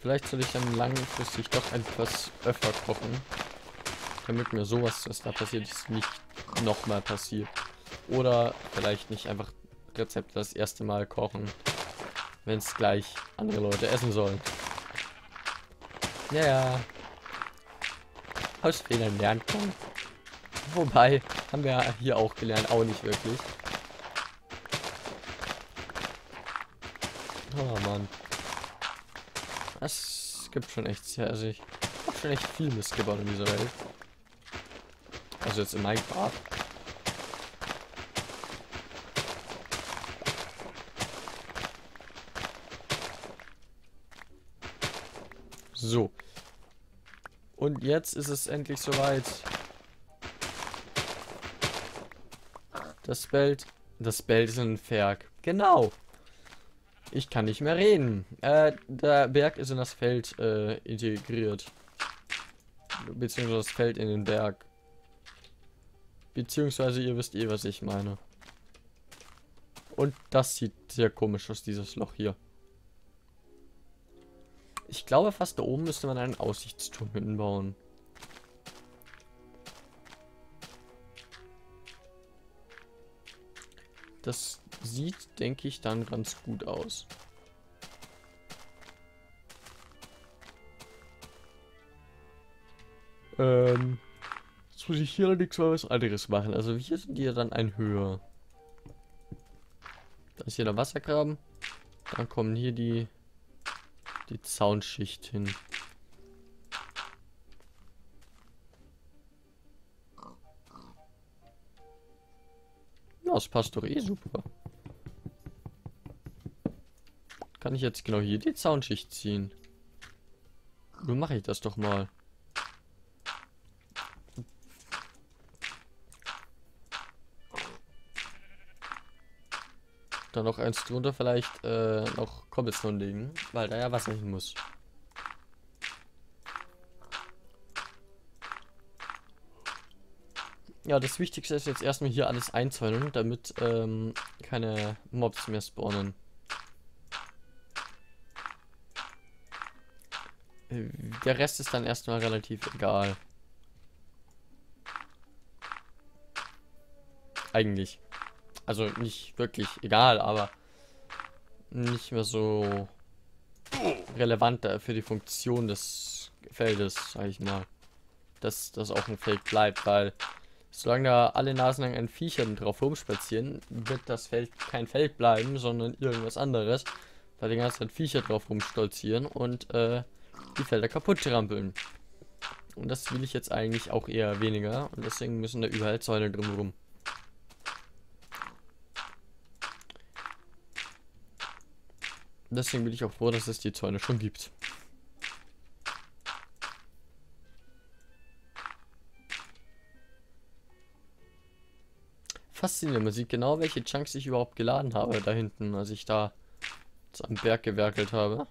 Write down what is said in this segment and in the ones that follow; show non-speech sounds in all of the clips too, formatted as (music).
Vielleicht soll ich dann langfristig doch etwas öfter kochen. Damit mir sowas, was da passiert ist, nicht nochmal passiert. Oder vielleicht nicht einfach Rezept das erste Mal kochen, wenn es gleich andere Leute essen sollen. Naja. Aus Fehlern lernen kann. Wobei, haben wir hier auch gelernt, auch nicht wirklich. Oh Mann. Es gibt schon echt sehr, also ich habe schon echt viel Mist gebaut in dieser Welt. Also jetzt in Minecraft. So. Und jetzt ist es endlich soweit. Das Belt. Das Belt ist ein Ferg. Genau. Ich kann nicht mehr reden. Äh, der Berg ist in das Feld äh, integriert. Beziehungsweise das Feld in den Berg. Beziehungsweise ihr wisst eh, was ich meine. Und das sieht sehr komisch aus, dieses Loch hier. Ich glaube, fast da oben müsste man einen Aussichtsturm hinbauen. Das sieht, denke ich, dann ganz gut aus. Ähm, jetzt muss ich hier allerdings mal was anderes machen. Also hier sind die ja dann ein höher. Da ist hier der Wassergraben. Dann kommen hier die die Zaunschicht hin. Ja, das passt doch eh super. Kann ich jetzt genau hier die Zaunschicht ziehen? Nun mache ich das doch mal. Dann noch eins drunter vielleicht äh, noch Cobblestone legen, weil da ja Wasser hin muss. Ja, das Wichtigste ist jetzt erstmal hier alles einzäunen, damit ähm, keine Mobs mehr spawnen. Der Rest ist dann erstmal relativ egal. Eigentlich. Also nicht wirklich egal, aber nicht mehr so relevant für die Funktion des Feldes, sag ich mal. Dass das auch ein Feld bleibt, weil solange da alle Nasen lang ein Viechern drauf rumspazieren, wird das Feld kein Feld bleiben, sondern irgendwas anderes, weil die ganze Zeit Viecher drauf rumstolzieren und äh, die Felder kaputt trampeln. Und das will ich jetzt eigentlich auch eher weniger und deswegen müssen da überall Zäune drumherum. Deswegen bin ich auch froh, dass es die Zäune schon gibt. Faszinierend, man sieht genau, welche Chunks ich überhaupt geladen habe da hinten, als ich da am Berg gewerkelt habe.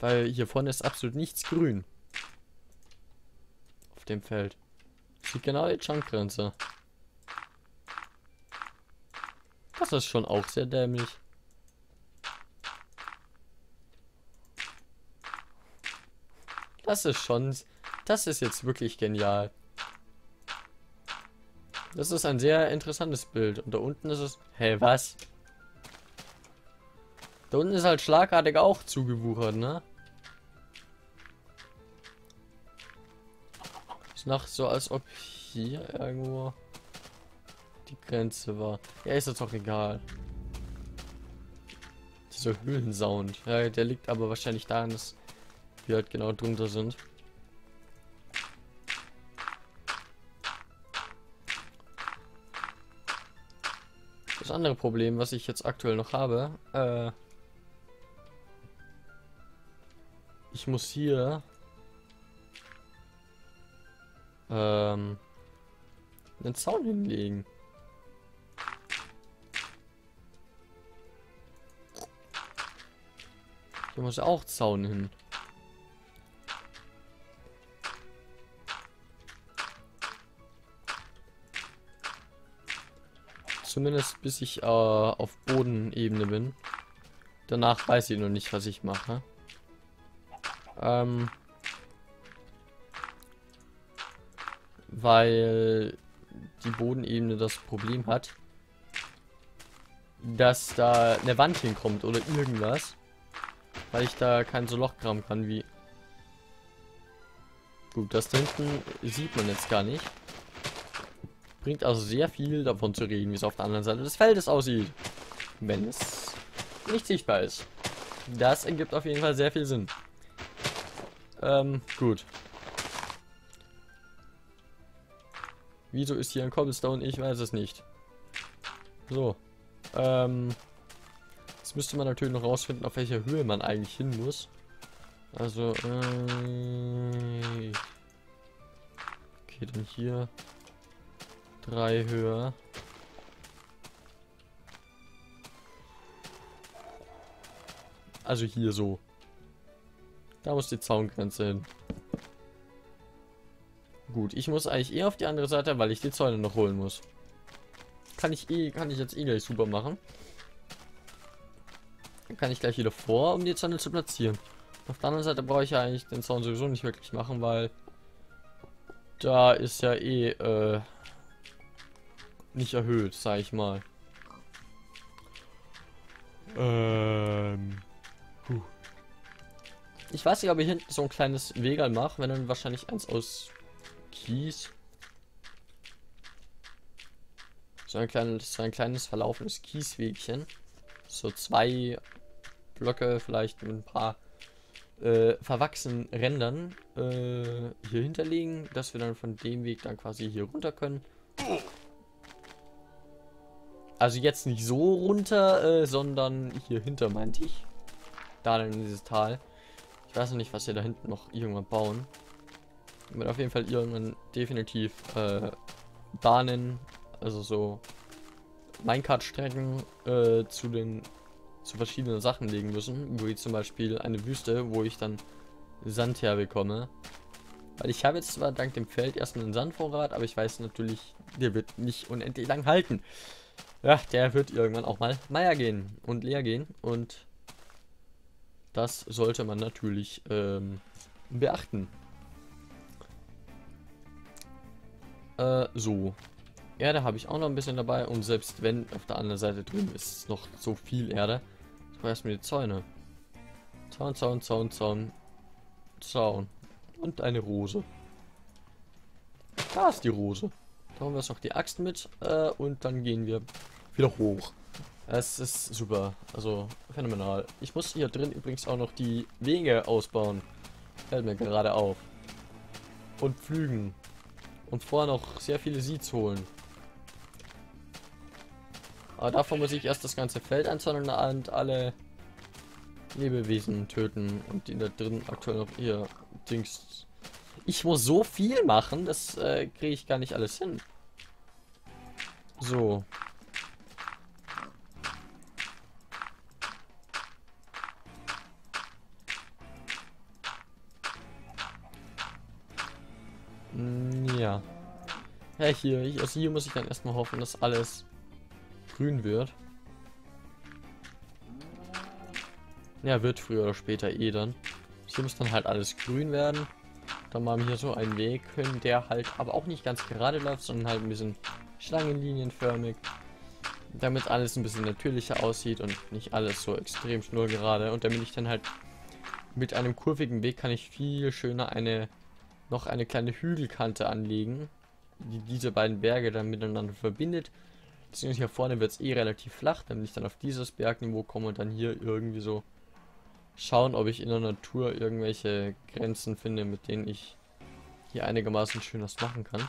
Weil hier vorne ist absolut nichts grün. Auf dem Feld. Sieht genau die Chunkgrenze. Das ist schon auch sehr dämlich. Das ist schon... Das ist jetzt wirklich genial. Das ist ein sehr interessantes Bild. Und da unten ist es... Hey, was? Da unten ist halt schlagartig auch zugewuchert, ne? Ist noch so, als ob hier irgendwo die Grenze war. Ja, ist jetzt auch egal. Dieser Höhlensound. Ja, der liegt aber wahrscheinlich daran, dass die halt genau drunter sind. Das andere Problem, was ich jetzt aktuell noch habe, äh, ich muss hier ähm, einen Zaun hinlegen. Hier muss auch Zaun hin. Zumindest bis ich äh, auf Bodenebene bin. Danach weiß ich noch nicht, was ich mache. Ähm, weil die Bodenebene das Problem hat, dass da eine Wand hinkommt oder irgendwas. Weil ich da kein so Loch graben kann wie... Gut, das da hinten sieht man jetzt gar nicht. Bringt also sehr viel davon zu reden, wie es auf der anderen Seite des Feldes aussieht. Wenn es nicht sichtbar ist. Das ergibt auf jeden Fall sehr viel Sinn. Ähm, gut. Wieso ist hier ein Cobblestone? Ich weiß es nicht. So. Ähm. Jetzt müsste man natürlich noch rausfinden, auf welcher Höhe man eigentlich hin muss. Also, äh, Okay, dann hier. Drei höher. Also hier so. Da muss die Zaungrenze hin. Gut, ich muss eigentlich eh auf die andere Seite, weil ich die Zäune noch holen muss. Kann ich eh, kann ich jetzt eh gleich super machen. Dann kann ich gleich wieder vor, um die Zäune zu platzieren. Auf der anderen Seite brauche ich ja eigentlich den Zaun sowieso nicht wirklich machen, weil da ist ja eh äh, nicht erhöht, sag ich mal. Ähm. Puh. Ich weiß nicht, ob ich hinten so ein kleines Wegal mache, wenn dann wahrscheinlich eins aus Kies. So ein kleines, so ein kleines verlaufendes Kieswegchen. So zwei Blöcke vielleicht mit ein paar äh, verwachsenen Rändern äh, hier hinterlegen, dass wir dann von dem Weg dann quasi hier runter können. Also jetzt nicht so runter, äh, sondern hier hinter meinte ich. Da in dieses Tal. Ich weiß noch nicht, was wir da hinten noch irgendwann bauen. Wird auf jeden Fall irgendwann definitiv äh, Bahnen, also so Minecart-Strecken äh, zu den zu verschiedenen Sachen legen müssen, wie zum Beispiel eine Wüste, wo ich dann Sand herbekomme. Weil ich habe jetzt zwar dank dem Feld erstmal einen Sandvorrat, aber ich weiß natürlich, der wird nicht unendlich lang halten. Ja, der wird irgendwann auch mal Meier gehen und leer gehen und das sollte man natürlich ähm, beachten. Äh, so. Erde habe ich auch noch ein bisschen dabei und selbst wenn auf der anderen Seite drüben ist noch so viel Erde. Ich brauche erstmal die Zäune. Zaun, Zaun, Zaun, Zaun. Zaun. Und eine Rose. Da ist die Rose. Da haben wir jetzt noch die Axt mit äh, und dann gehen wir wieder hoch. Es ist super, also phänomenal. Ich muss hier drin übrigens auch noch die Wege ausbauen. Fällt mir gerade auf. Und pflügen. Und vorher noch sehr viele Seeds holen. Aber davor muss ich erst das ganze Feld anzünden und alle Lebewesen töten. Und die da drin aktuell noch ihr Dings. Ich muss so viel machen, das äh, kriege ich gar nicht alles hin. So. Ja, hier, also hier muss ich dann erstmal hoffen, dass alles grün wird. Ja, wird früher oder später eh dann. Hier muss dann halt alles grün werden. Dann machen wir hier so einen Weg hin, der halt aber auch nicht ganz gerade läuft, sondern halt ein bisschen schlangenlinienförmig. Damit alles ein bisschen natürlicher aussieht und nicht alles so extrem schnurgerade. Und damit ich dann halt mit einem kurvigen Weg kann ich viel schöner eine noch eine kleine Hügelkante anlegen, die diese beiden Berge dann miteinander verbindet. Beziehungsweise hier vorne wird es eh relativ flach, damit ich dann auf dieses Bergniveau komme und dann hier irgendwie so schauen, ob ich in der Natur irgendwelche Grenzen finde, mit denen ich hier einigermaßen schön was machen kann.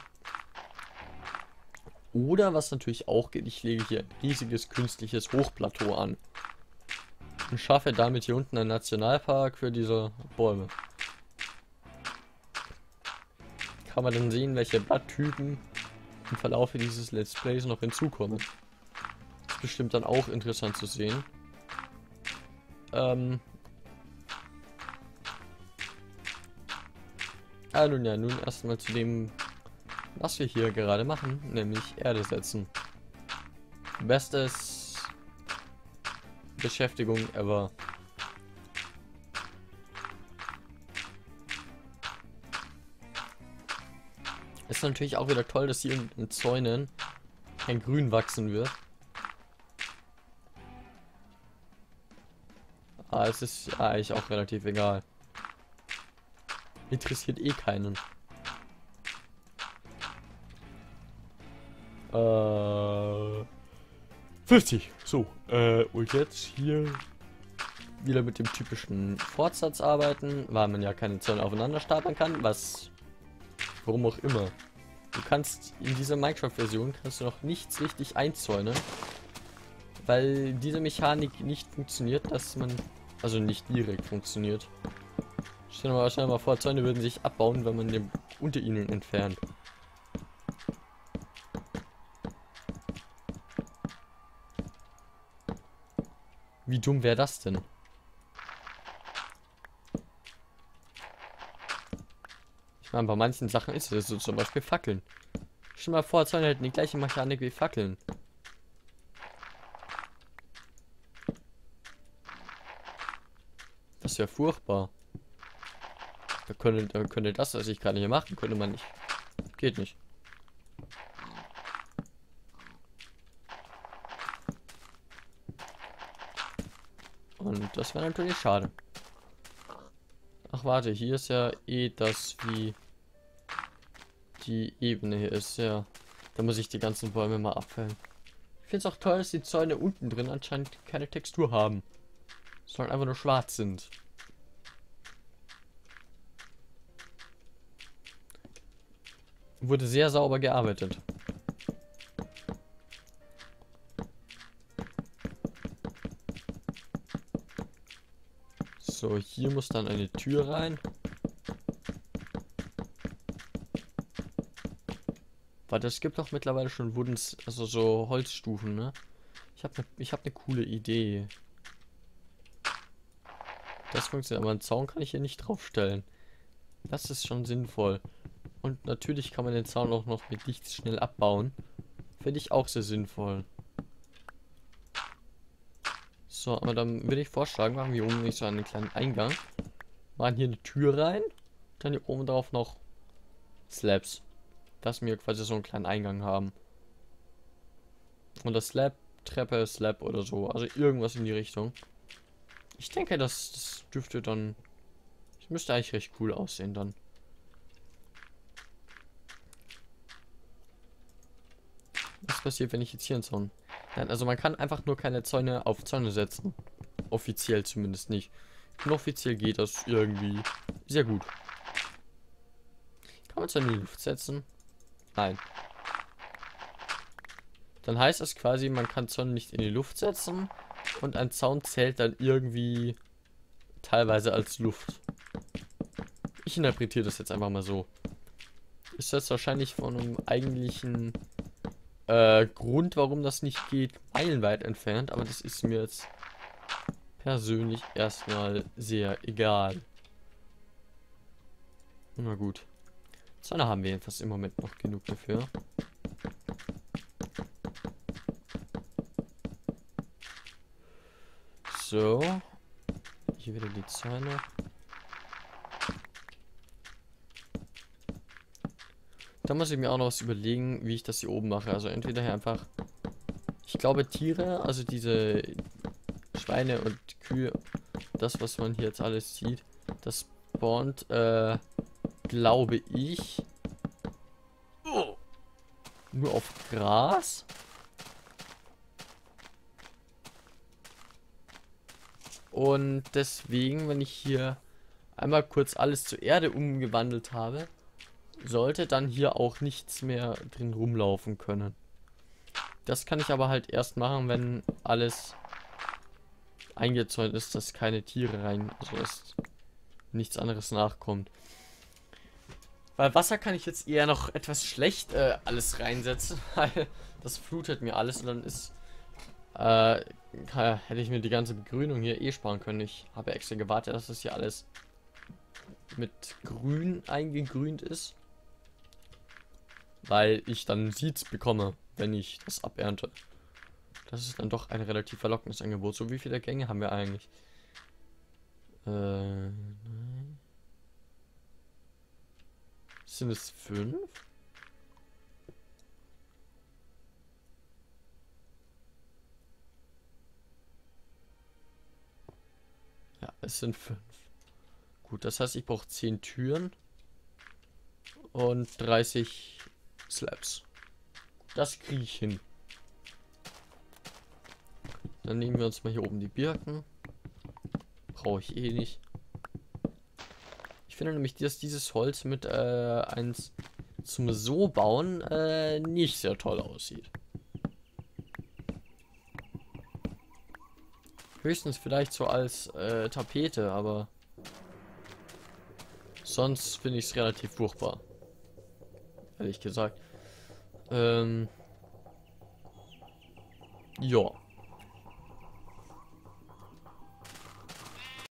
Oder was natürlich auch geht, ich lege hier ein riesiges künstliches Hochplateau an. Und schaffe damit hier unten einen Nationalpark für diese Bäume kann man dann sehen, welche Blatttypen im Verlauf dieses Let's Plays noch hinzukommen. Das ist bestimmt dann auch interessant zu sehen. Ähm. Ah, nun ja, nun erstmal zu dem, was wir hier gerade machen, nämlich Erde setzen. Bestes Beschäftigung ever. Ist natürlich auch wieder toll, dass hier in den Zäunen kein Grün wachsen wird. Ah, es ist eigentlich auch relativ egal. Interessiert eh keinen. Äh, 50. So, äh, und jetzt hier wieder mit dem typischen Fortsatz arbeiten, weil man ja keine Zäune aufeinander stapeln kann, was, warum auch immer. Du kannst in dieser Minecraft-Version kannst du noch nichts richtig einzäunen, weil diese Mechanik nicht funktioniert, dass man, also nicht direkt funktioniert. Stell dir mal, mal vor, Zäune würden sich abbauen, wenn man den unter ihnen entfernt. Wie dumm wäre das denn? Ich meine, bei manchen Sachen ist es so, zum Beispiel Fackeln. Stell mal vor, Zäune hätten die gleiche Mechanik wie Fackeln. Das ist ja furchtbar. Da könnte, da könnte das, was ich gerade hier machen, könnte man nicht. Geht nicht. Und das wäre natürlich schade. Ach warte, hier ist ja eh das, wie die Ebene hier ist. Ja, da muss ich die ganzen Bäume mal abfällen. Ich finde es auch toll, dass die Zäune unten drin anscheinend keine Textur haben. Sondern einfach nur schwarz sind. Wurde sehr sauber gearbeitet. So, hier muss dann eine Tür rein. Warte, es gibt doch mittlerweile schon Wudens, also so Holzstufen, ne? Ich habe ne, hab eine coole Idee. Das funktioniert, aber einen Zaun kann ich hier nicht draufstellen. Das ist schon sinnvoll. Und natürlich kann man den Zaun auch noch mit nichts schnell abbauen. Finde ich auch sehr sinnvoll. So, aber dann würde ich vorschlagen, machen wir oben nicht so einen kleinen Eingang. Machen hier eine Tür rein. Dann hier oben drauf noch Slabs. Dass wir quasi so einen kleinen Eingang haben. Und das Slab, Treppe, Slab oder so. Also irgendwas in die Richtung. Ich denke, das, das dürfte dann... Das müsste eigentlich recht cool aussehen dann. Was passiert, wenn ich jetzt hier einen Zaun Nein, also man kann einfach nur keine Zäune auf Zäune setzen. Offiziell zumindest nicht. Inoffiziell geht das irgendwie sehr gut. Kann man Zäune in die Luft setzen? Nein. Dann heißt das quasi, man kann Zäune nicht in die Luft setzen und ein Zaun zählt dann irgendwie teilweise als Luft. Ich interpretiere das jetzt einfach mal so. Ist das wahrscheinlich von einem eigentlichen äh, Grund, warum das nicht geht, meilenweit entfernt, aber das ist mir jetzt persönlich erstmal sehr egal. Na gut. Sonne haben wir jedenfalls im Moment noch genug dafür. So. Hier wieder die Zäune. Da muss ich mir auch noch was überlegen, wie ich das hier oben mache. Also entweder hier einfach... Ich glaube Tiere, also diese Schweine und Kühe, das was man hier jetzt alles sieht, das spawnt, äh, glaube ich, nur auf Gras. Und deswegen, wenn ich hier einmal kurz alles zur Erde umgewandelt habe, sollte dann hier auch nichts mehr drin rumlaufen können. Das kann ich aber halt erst machen, wenn alles eingezäunt ist, dass keine Tiere rein, also dass nichts anderes nachkommt. Weil Wasser kann ich jetzt eher noch etwas schlecht äh, alles reinsetzen, (laughs) weil das flutet mir alles und dann ist äh, hätte ich mir die ganze Begrünung hier eh sparen können. Ich habe extra gewartet, dass das hier alles mit grün eingegrünt ist weil ich dann Seeds bekomme, wenn ich das abernte. Das ist dann doch ein relativ verlockendes Angebot. So, wie viele Gänge haben wir eigentlich? Äh, sind es fünf? Ja, es sind fünf. Gut, das heißt, ich brauche zehn Türen und 30 Slabs. Das kriege ich hin. Dann nehmen wir uns mal hier oben die Birken. Brauche ich eh nicht. Ich finde nämlich, dass dieses Holz mit äh, eins zum so bauen äh, nicht sehr toll aussieht. Höchstens vielleicht so als äh, Tapete, aber sonst finde ich es relativ furchtbar. Ehrlich gesagt. Ähm ja.